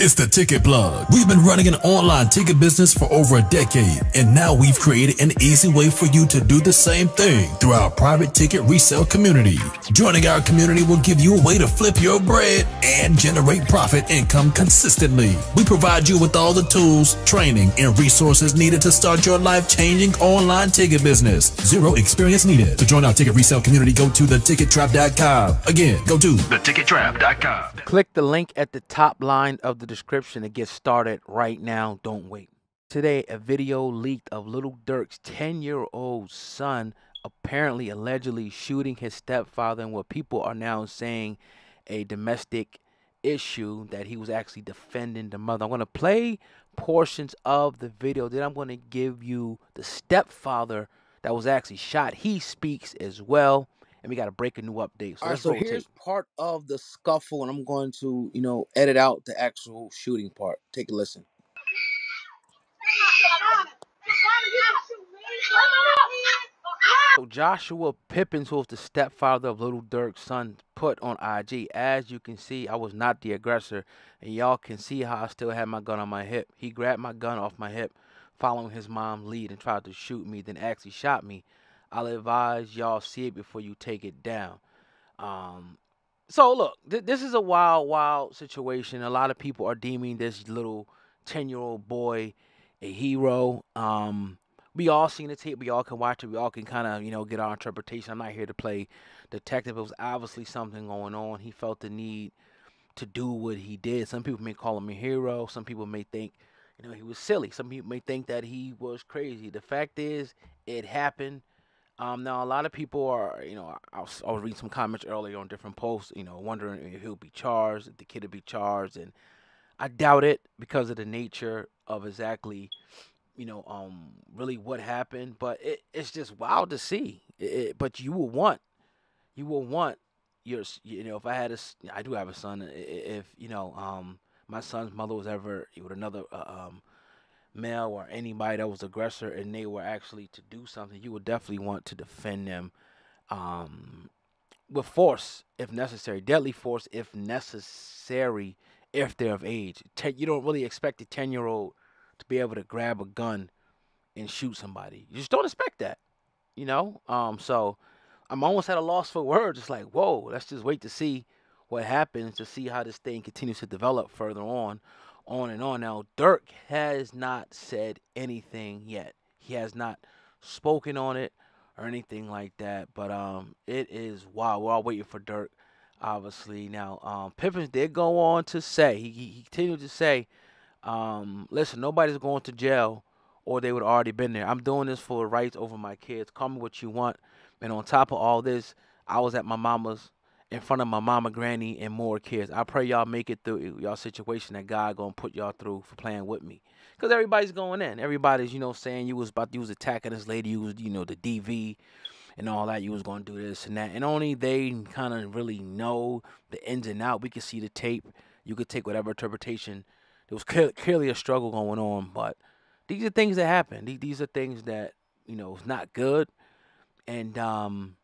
It's the Ticket Plug. We've been running an online ticket business for over a decade, and now we've created an easy way for you to do the same thing through our private ticket resale community. Joining our community will give you a way to flip your bread and generate profit income consistently. We provide you with all the tools, training, and resources needed to start your life changing online ticket business. Zero experience needed. To join our ticket resale community, go to thetickettrap.com. Again, go to thetickettrap.com. Click the link at the top line of the description to get started right now. Don't wait. Today, a video leaked of Lil Durk's 10 year old son apparently allegedly shooting his stepfather, and what people are now saying a domestic issue that he was actually defending the mother. I'm going to play portions of the video, then I'm going to give you the stepfather that was actually shot. He speaks as well and we got to break a new update. So, All right, so here's part of the scuffle, and I'm going to, you know, edit out the actual shooting part. Take a listen. So Joshua Pippins, who was the stepfather of Lil Durk's son, put on IG, as you can see, I was not the aggressor, and y'all can see how I still had my gun on my hip. He grabbed my gun off my hip, following his mom's lead, and tried to shoot me, then actually shot me. I'll advise y'all see it before you take it down. Um, so look, th- this is a wild, wild situation. A lot of people are deeming this little ten-year-old boy a hero. Um, we all seen the tape. We all can watch it. We all can kind of, you know, get our interpretation. I'm not here to play detective. It was obviously something going on. He felt the need to do what he did. Some people may call him a hero. Some people may think, you know, he was silly. Some people may think that he was crazy. The fact is, it happened. Um, now, a lot of people are, you know, I was, I was reading some comments earlier on different posts, you know, wondering if he'll be charged, if the kid will be charged, and I doubt it because of the nature of exactly, you know, um, really what happened. But it, it's just wild to see. It, it, but you will want, you will want your, you know, if I had a, I do have a son. If you know, um, my son's mother was ever with another, uh, um male or anybody that was aggressor and they were actually to do something, you would definitely want to defend them um, with force if necessary, deadly force if necessary, if they're of age. You don't really expect a 10 year old to be able to grab a gun and shoot somebody. You just don't expect that, you know? Um, so I'm almost at a loss for words. It's like, whoa, let's just wait to see what happens to see how this thing continues to develop further on on and on. Now, Durk has not said anything yet. He has not spoken on it or anything like that. But um, it is wow. We're all waiting for Durk, obviously. Now, um, Pippins did go on to say he, he continued to say, um, "Listen, nobody's going to jail, or they would already been there. I'm doing this for rights over my kids. Call me what you want." And on top of all this, I was at my mama's in front of my mama, granny, and more kids. I pray y'all make it through y'all situation that God gonna put y'all through for playing with me. Cause everybody's going in. Everybody's, you know, saying you was about you was attacking this lady, you was, you know, the DV and all that. You was gonna do this and that. And only they kind of really know the ins and out. We could see the tape. You could take whatever interpretation. There was clearly a struggle going on, but these are things that happen. These are things that you know is not good, and um,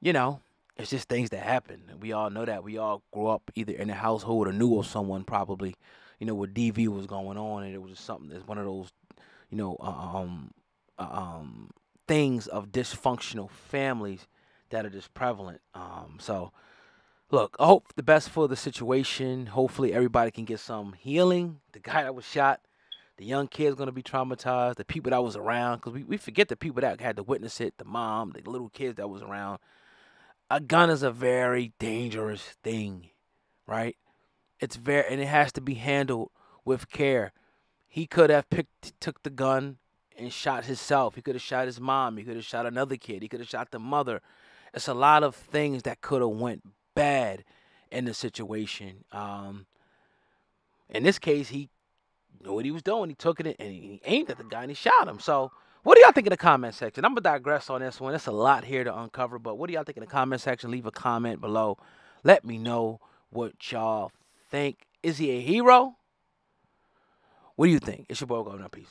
you know it's just things that happen. We all know that. We all grew up either in a household or knew of someone probably, you know, where DV was going on, and it was just something that's one of those, you know, uh, um, uh, um, things of dysfunctional families that are just prevalent. Um, so, look, I hope the best for the situation. Hopefully, everybody can get some healing. The guy that was shot, the young kid's gonna be traumatized. The people that was around, because we, we forget the people that had to witness it. The mom, the little kids that was around a gun is a very dangerous thing, right? It's very and it has to be handled with care. He could have picked took the gun and shot himself. He could have shot his mom. He could have shot another kid. He could have shot the mother. It's a lot of things that could have went bad in the situation. Um, in this case, he knew what he was doing. He took it and he aimed at the guy and he shot him. So what do y'all think in the comment section? I'm gonna digress on this one. There's a lot here to uncover, but what do y'all think in the comment section? Leave a comment below. Let me know what y'all think. Is he a hero? What do you think? It's your boy going up. Peace.